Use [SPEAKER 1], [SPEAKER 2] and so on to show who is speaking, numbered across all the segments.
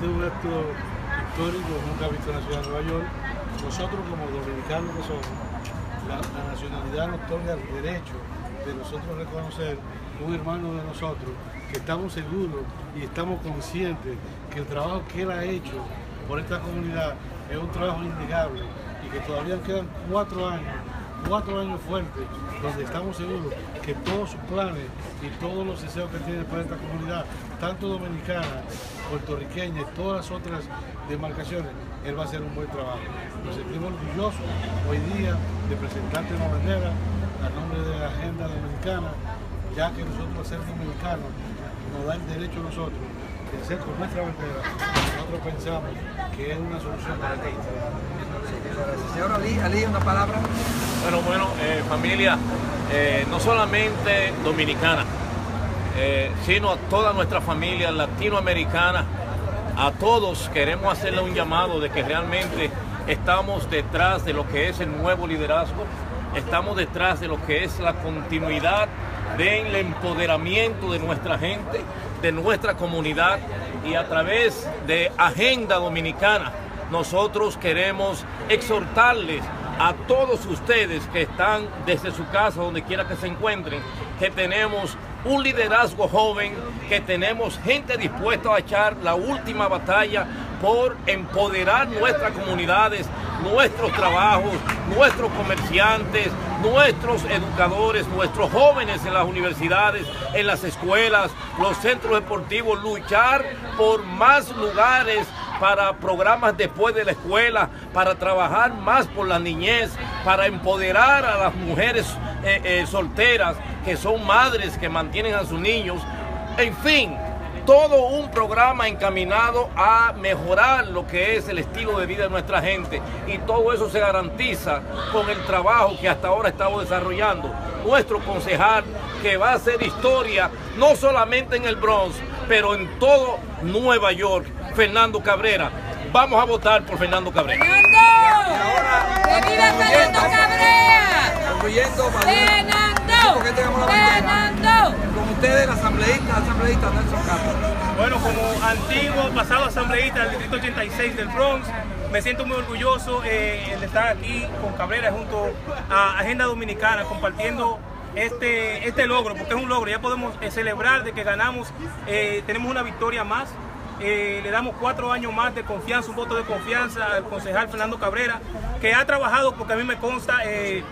[SPEAKER 1] este es un acto histórico, nunca visto en la ciudad de Nueva York. Nosotros como dominicanos que somos, la, nacionalidad nos otorga el derecho de nosotros reconocer un hermano de nosotros, que estamos seguros y estamos conscientes que el trabajo que él ha hecho por esta comunidad es un trabajo innegable y que todavía quedan cuatro años, cuatro años fuertes, donde estamos seguros que todos sus planes y todos los deseos que tiene para esta comunidad, tanto dominicana, puertorriqueña y todas las otras demarcaciones, él va a hacer un buen trabajo. Nos sentimos orgullosos hoy día de presentarte una bandera a nombre de la agenda dominicana, ya que nosotros ser dominicanos nos da el derecho a nosotros hacer con nuestra bandera, nosotros pensamos que es una solución para el país.
[SPEAKER 2] Señor Ali, Ali, una palabra.
[SPEAKER 3] Bueno, bueno, eh, familia, eh, no solamente dominicana, eh, sino a toda nuestra familia latinoamericana, a todos queremos hacerle un llamado de que realmente estamos detrás de lo que es el nuevo liderazgo, estamos detrás de lo que es la continuidad del empoderamiento de nuestra gente, de nuestra comunidad y a través de Agenda Dominicana nosotros queremos exhortarles a todos ustedes que están desde su casa, donde quiera que se encuentren, que tenemos un liderazgo joven, que tenemos gente dispuesta a echar la última batalla por empoderar nuestras comunidades, nuestros trabajos, nuestros comerciantes, nuestros educadores, nuestros jóvenes en las universidades, en las escuelas, los centros deportivos, luchar por más lugares para programas después de la escuela, para trabajar más por la niñez, para empoderar a las mujeres eh, eh, solteras que son madres que mantienen a sus niños. En fin, todo un programa encaminado a mejorar lo que es el estilo de vida de nuestra gente y todo eso se garantiza con el trabajo que hasta ahora estamos desarrollando. Nuestro concejal que va a hacer historia no solamente en el Bronx, pero en todo Nueva York, Fernando Cabrera. Vamos a votar por Fernando Cabrera.
[SPEAKER 4] ¡Fernando! ¡Que viva Fernando Cabrera!
[SPEAKER 5] Bueno, como antiguo pasado asambleísta del Distrito 86 del Bronx, me siento muy orgulloso eh, de estar aquí con Cabrera junto a Agenda Dominicana compartiendo este, este logro, porque es un logro, ya podemos eh, celebrar de que ganamos, eh, tenemos una victoria más, eh, le damos cuatro años más de confianza, un voto de confianza al concejal Fernando Cabrera, que ha trabajado, porque a mí me consta, de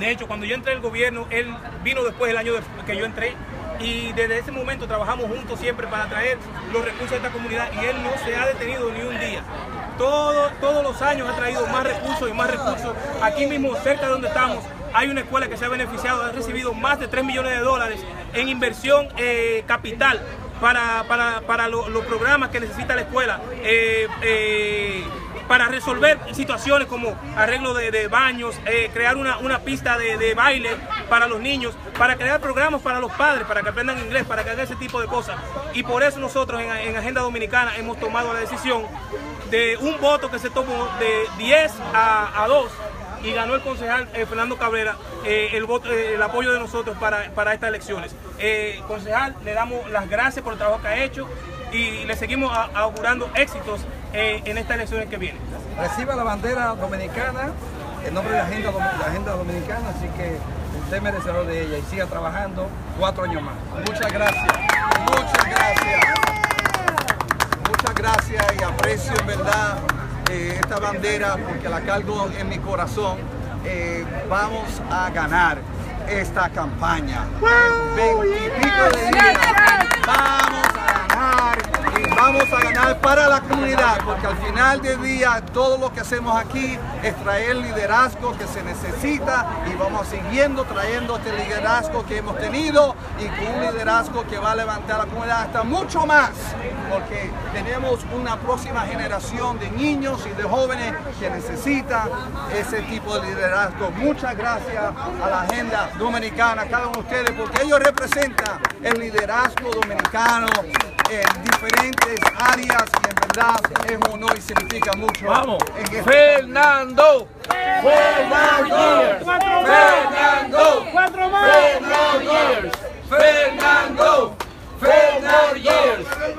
[SPEAKER 5] hecho, cuando yo entré al gobierno, él vino después del año que yo entré, y desde ese momento trabajamos juntos siempre para traer los recursos a esta comunidad y él no se ha detenido ni un día. Todo, todos los años ha traído más recursos y más recursos. Aquí mismo, cerca de donde estamos, hay una escuela que se ha beneficiado, ha recibido más de 3 millones de dólares en inversión eh, capital para, para, para lo- los programas que necesita la escuela. eh, eh, para resolver situaciones como arreglo de, baños, eh, crear una, pista de, baile para los niños, para crear programas para los padres, para que aprendan inglés, para que hagan ese tipo de cosas. Y por eso nosotros en, en Agenda Dominicana hemos tomado la decisión de un voto que se tomó de 10 a, a 2 y ganó el concejal eh, Fernando Cabrera eh, el, apoyo de nosotros para, para estas elecciones. Concejal, le damos las gracias por el trabajo que ha hecho y le seguimos augurando éxitos eh, en estas elecciones que vienen.
[SPEAKER 2] Reciba la bandera dominicana en nombre de la agenda, la agenda dominicana, así que usted es merecedor de ella y siga trabajando cuatro años más.
[SPEAKER 6] Muchas gracias, muchas gracias. Muchas gracias y aprecio en verdad eh, esta bandera porque la cargo en mi corazón. Eh, vamos a ganar esta campaña. Veintipico de días. Vamos vamos a ganar para la comunidad porque al final del día todo lo que hacemos aquí es traer liderazgo que se necesita y vamos siguiendo trayendo este liderazgo que hemos tenido y con un liderazgo que va a levantar la comunidad hasta mucho más porque tenemos una próxima generación de niños y de jóvenes que necesita ese tipo de liderazgo. Muchas gracias a la agenda dominicana, cada uno de ustedes, porque ellos representan el liderazgo dominicano en diferentes áreas y en verdad es un honor y significa mucho.
[SPEAKER 3] Vamos,
[SPEAKER 6] en este-
[SPEAKER 3] Fernando. Fernando. Fernando.
[SPEAKER 5] ¡Cuatro
[SPEAKER 3] Fernando years. Fernando. Fernando. ¡Fernando!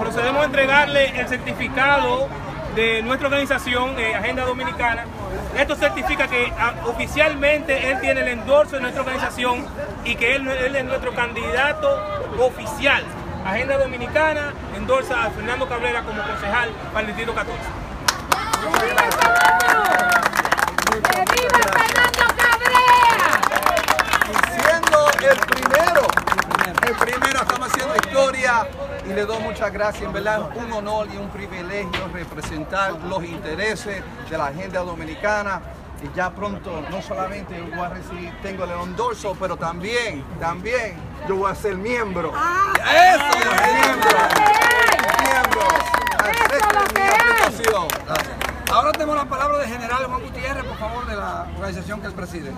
[SPEAKER 5] Procedemos a entregarle el certificado de nuestra organización, eh, Agenda Dominicana. Esto certifica que ah, oficialmente él tiene el endorso de nuestra organización y que él, él es nuestro candidato oficial. Agenda Dominicana endorsa a Fernando Cabrera como concejal para el Distrito 14.
[SPEAKER 4] ¡Que viva Fernando! ¡Que viva Fernando Cabrera!
[SPEAKER 6] siendo el primero, el primero estamos haciendo historia y le doy muchas gracias, en verdad es un honor y un privilegio representar los intereses de la agenda dominicana y ya pronto no solamente yo voy a recibir, tengo el endorso, pero también, también yo voy a ser miembro. ¡Eso! miembro, miembro. Acepten
[SPEAKER 4] lo que
[SPEAKER 6] mi aplicación.
[SPEAKER 2] Ahora tenemos la palabra del general Juan Gutiérrez, por favor, de la organización que él preside.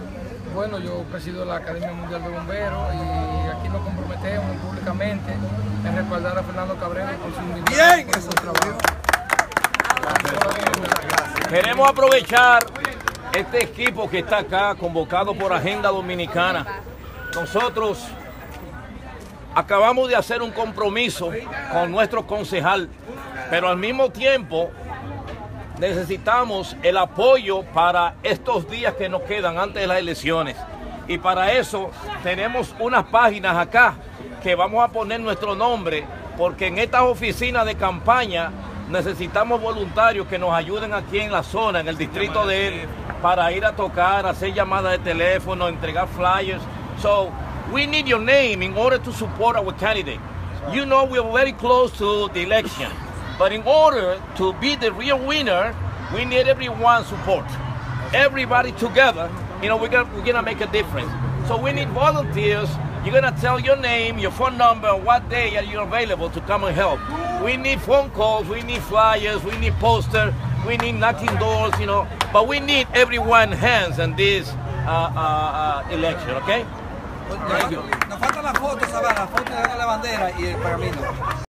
[SPEAKER 7] Bueno, yo presido la Academia Mundial de Bomberos y aquí nos comprometemos públicamente en respaldar a Fernando Cabrera por su
[SPEAKER 6] Bien,
[SPEAKER 7] por
[SPEAKER 6] eso
[SPEAKER 7] su trabajo.
[SPEAKER 3] Queremos aprovechar este equipo que está acá, convocado por Agenda Dominicana. Nosotros acabamos de hacer un compromiso con nuestro concejal, pero al mismo tiempo necesitamos el apoyo para estos días que nos quedan antes de las elecciones. Y para eso tenemos unas páginas acá que vamos a poner nuestro nombre, porque en estas oficinas de campaña necesitamos voluntarios que nos ayuden aquí en la zona, en el distrito de él, para ir a tocar, hacer llamadas de teléfono, entregar flyers. So, we need your name in order to support our candidate. You know we are very close to the election. But in order to be the real winner, we need everyone's support. Everybody together, you know, we're gonna, we're gonna make a difference. So we need volunteers. You're gonna tell your name, your phone number, what day are you available to come and help. We need phone calls, we need flyers, we need posters, we need knocking doors, you know. But we need everyone hands in this uh, uh, uh, election, okay?
[SPEAKER 2] Nos falta la foto, ¿sabes? La foto de la bandera y el pergamino.